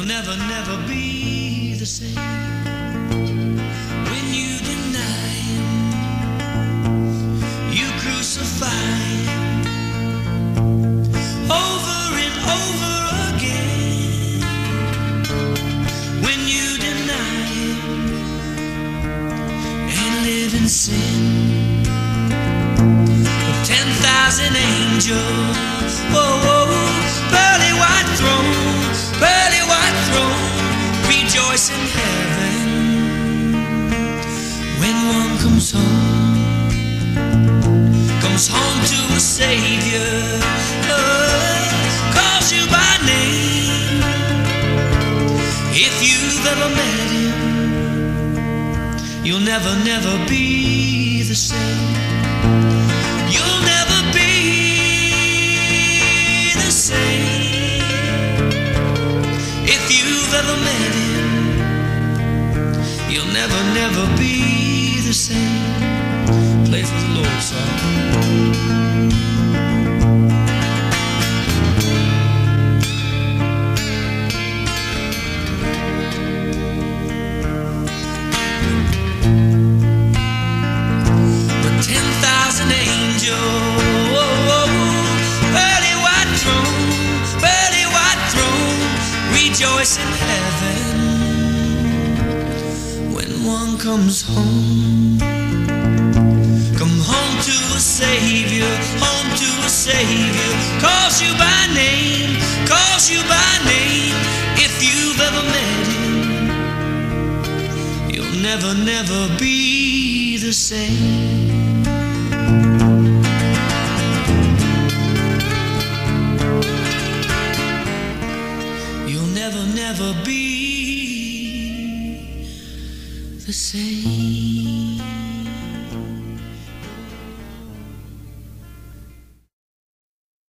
you'll never, never be the same. When you deny him, you crucify over and over again. When you deny him and live in sin. Ten thousand angels, oh, pearly white throne, pearly white throne, rejoice in heaven when one comes home, comes home to a savior, calls you by name. If you've ever met him, you'll never, never be the same. You've ever met him. You'll never, never be the same. Rejoice in heaven when one comes home. Come home to a savior, home to a savior, calls you by name, calls you by name. If you've ever met him, you'll never, never be the same. Be the same.